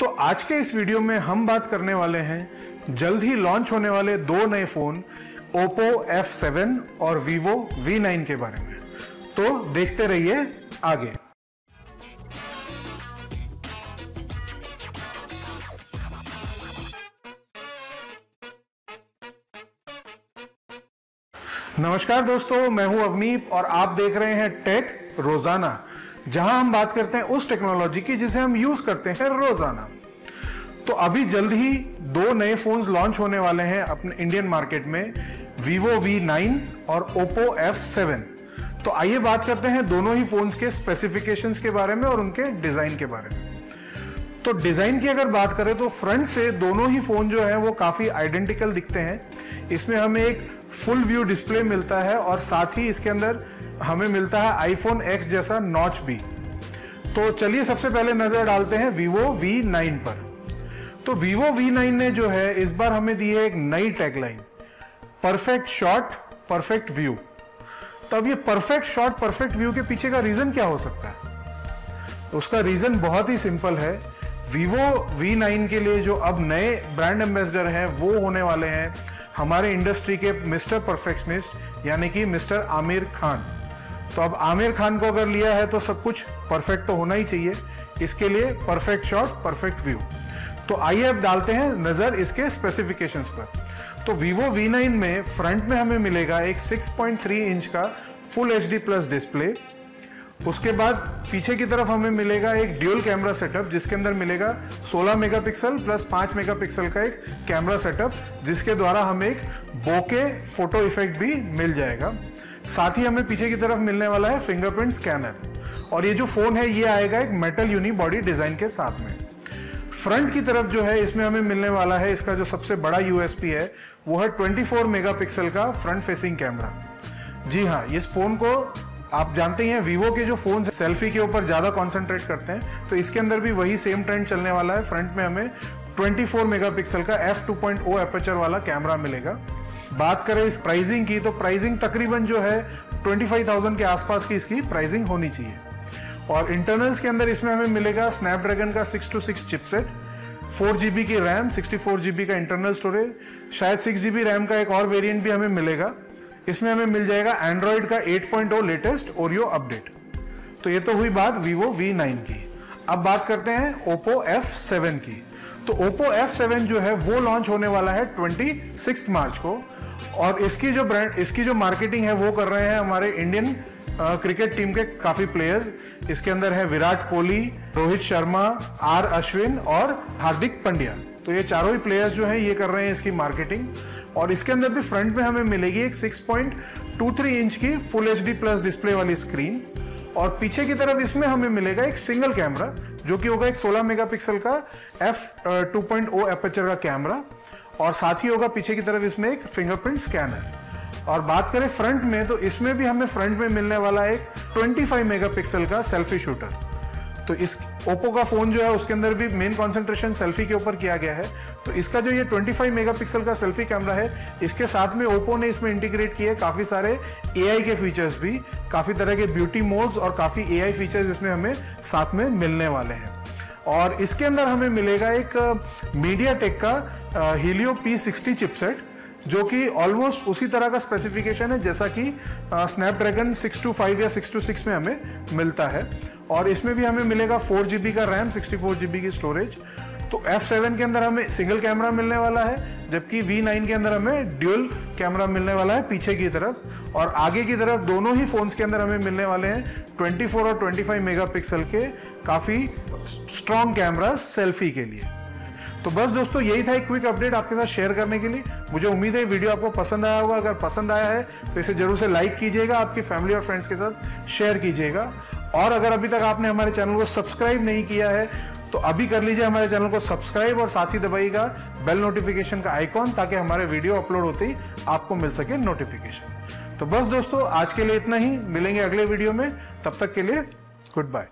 तो आज के इस वीडियो में हम बात करने वाले हैं, जल्द ही लॉन्च होने वाले दो नए फ़ोन Oppo F7 और Vivo V9 के बारे में। तो देखते रहिए आगे। नमस्कार दोस्तों, मैं हूँ अवनीप और आप देख रहे हैं टेक। रोज़ाना। जहाँ हम बात करते हैं उस टेक्नोलॉजी की जिसे हम यूज़ करते हैं रोज़ाना। तो अभी जल्द ही दो नए फोन्स लॉन्च होने वाले हैं अपने इंडियन मार्केट में, Vivo V9 और Oppo F7 तो आइए बात करते हैं दोनों ही फोन्स के स्पेसिफिकेशंस के बारे में और उनके डिज़ाइन के बारे में। तो डिज़ाइन की अगर बात करें तो फ्रंट से दोनों ही फ़ोन जो है वो काफ़ी आइडेंटिकल दिखते हैं। इसमें हमें एक फुल व्यू डिस्प्ले मिलता है और साथ ही इसके अंदर हमें मिलता है आईफोन एक्स जैसा नॉच भी। तो चलिए सबसे पहले नज़र डालते हैं Vivo V9 पर। तो Vivo V9 ने जो है, इस बार हमें दी है एक नई tagline perfect shot perfect view तो अब ये परफेक्ट शॉट परफेक्ट व्यू के पीछे का रीजन क्या हो सकता है? उसका रीजन बहुत ही सिंपल है। Vivo V9 के लिए जो अब नए ब्रांड एम्बेसडर हैं, वो होने वाले हैं। हमारे इंडस्ट्री के मिस्टर परफेक्शनिस्ट, यानी कि मिस्टर आमिर खान। तो अब आमिर खान को अगर लिया है तो सब कुछ परफेक्ट तो होना ही चाहिए। इसके लिए परफेक्ट शॉट, परफेक्ट व्यू। तो आइए अब डालते हैं नज़र इसके स्पेसिफिकेशंस पर। तो Vivo V9 में फ्रंट में हमें मिलेगा एक 6.3 इंच का फुल एचडी प्लस डिस्प्ले उसके बाद पीछे की तरफ़ हमें मिलेगा एक ड्यूल कैमरा सेटअप जिसके अंदर मिलेगा 16 मेगापिक्सल प्लस 5 मेगापिक्सल का एक कैमरा सेटअप जिसके द्वारा हमें एक बोके फ़ोटो इफ़ेक्ट भी मिल जाएगा। साथ ही हमें पीछे की तरफ़ मिलने वाला है फिंगरप्रिंट स्कैनर और ये जो फ़ोन है, ये आएगा एक मेटल यूनी बॉडी डिज़ाइन के साथ में। फ्रंट की तरफ़ जो है, इसमें हमें मिलने वाला है इसका जो सबसे बड़ा यूएसपी है, वो है 24 मेगापिक्सल का फ्रंट फेसिंग कैमरा जी हाँ इस फ़ोन को आप जानते ही हैं वीवो के जो फ़ोन सेल्फी के ऊपर ज़्यादा कॉन्सेंट्रेट करते हैं तो इसके अंदर भी वही सेम ट्रेंड चलने वाला है। फ्रंट में हमें 24 मेगापिक्सल का f2.0 एपर्चर वाला कैमरा मिलेगा। बात करें इस प्राइसिंग की तो प्राइसिंग तकरीबन जो है 25,000 के आसपास की इसकी प्राइसिंग होनी चाहिए। और इंटरनल्स के अंदर इसमें हमें मिलेगा स्नैपड्रैगन का six two six chipset four GB की रैम सिक्सटी फोर जीबी का इंटरनल स्टोरेज शायद सिक्स जीबी रैम का एक और वेरिएंट भी हमें मिलेगा। इसमें हमें मिल जाएगा एंड्रॉइड का 8.0 लेटेस्ट ओरियो अपडेट तो ये तो हुई बात Vivo V9 की। अब बात करते हैं Oppo F7 की। तो Oppo F7 जो है, वो लॉन्च होने वाला है 26 मार्च को। और इसकी जो ब्रांड इसकी जो मार्केटिंग है, वो कर रहे हैं हमारे इंडियन क्रिकेट टीम के काफ़ी प्लेयर्स इसके अंदर है विराट कोहली, रोहित शर्मा, आर अश्विन और हार्दिक पंड्या। तो ये चारों ही प्लेयर्स जो हैं, ये कर रहे हैं इसकी मार्केटिंग और इसके अंदर भी फ्रंट में हमें मिलेगी एक 6.23 इंच की फुल एचडी प्लस डिस्प्ले वाली स्क्रीन और पीछे की तरफ़ इसमें हमें मिलेगा एक सिंगल कैमरा जो कि होगा एक 16 मेगापिक्सल का f 2.0 एपर्चर का कैमरा और साथ ही होगा पीछे की तरफ़ इसमें एक फिंगरप्रिंट स्कैनर और बात करें फ्रंट में तो इसमें भी हमें फ्रंट में मिलने वाला एक 25 मेगापिक्सल का सेल्फी शूटर तो इस ओप्पो का फ़ोन जो है, उसके अंदर भी मेन कंसंट्रेशन सेल्फी के ऊपर किया गया है। तो इसका जो ये 25 मेगापिक्सल का सेल्फी कैमरा है, इसके साथ में ओप्पो ने इसमें इंटीग्रेट किए काफ़ी सारे एआई के फीचर्स भी, काफ़ी तरह के ब्यूटी मोड्स और काफ़ी एआई फीचर्स इसमें हमें साथ में मिलने वाले हैं। और इसके अंदर हमें मिलेगा एक मीडिया टेक का हीलियो पी सिक्सटी चिपसेट जो कि ऑलमोस्ट उसी तरह का स्पेसिफिकेशन है, जैसा कि स्नैपड्रैगन 625 या 626 में हमें मिलता है। और इसमें भी हमें मिलेगा फोर जी का रैम सिक्सटी फोर जी की स्टोरेज तो F7 के अंदर हमें सिंगल कैमरा मिलने वाला है, जबकि V9 के अंदर हमें ड्यूल कैमरा मिलने वाला है पीछे की तरफ़। और आगे की तरफ़ दोनों ही फोन्स के अंदर हमें मिलने वाले हैं 24 और 25 मेगापिक्सल के काफ़ी स्ट्रॉन्ग कैमरा सेल्फी के लिए। तो बस दोस्तों, यही था एक क्विक अपडेट आपके साथ शेयर करने के लिए। मुझे उम्मीद है वीडियो आपको पसंद आया होगा। अगर पसंद आया है तो इसे ज़रूर से लाइक कीजिएगा, आपकी फैमिली और फ्रेंड्स के साथ शेयर कीजिएगा। और अगर अभी तक आपने हमारे चैनल को सब्सक्राइब नहीं किया है तो अभी कर लीजिए हमारे चैनल को सब्सक्राइब और साथ ही दबाइएगा बेल नोटिफिकेशन का आइकॉन ताकि हमारे वीडियो अपलोड होते ही आपको मिल सके नोटिफिकेशन तो बस दोस्तों, आज के लिए इतना ही। मिलेंगे अगले वीडियो में। तब तक के लिए गुड बाय